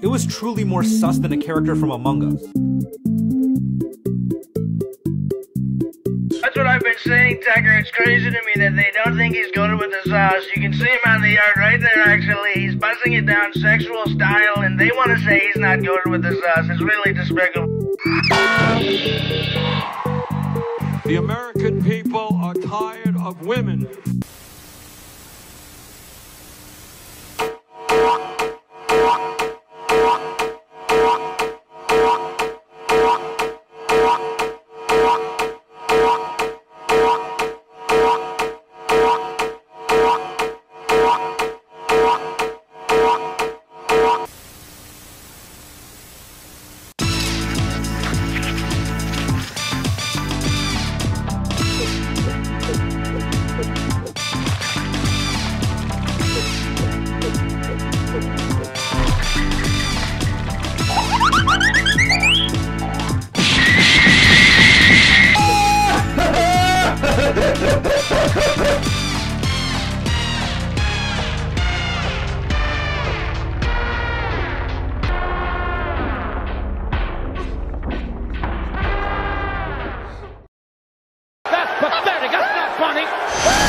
It was truly more sus than a character from Among Us. That's what I've been saying, Tucker. It's crazy to me that they don't think he's good with the sauce. You can see him on the yard right there, actually. He's buzzing it down sexual style, and they want to say he's not good with the sauce. It's really despicable. The American people are tired of women Pathetic. That's not funny.